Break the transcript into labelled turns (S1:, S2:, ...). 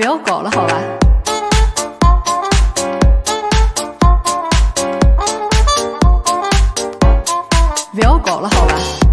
S1: 不要搞了好吧？不要搞了好吧？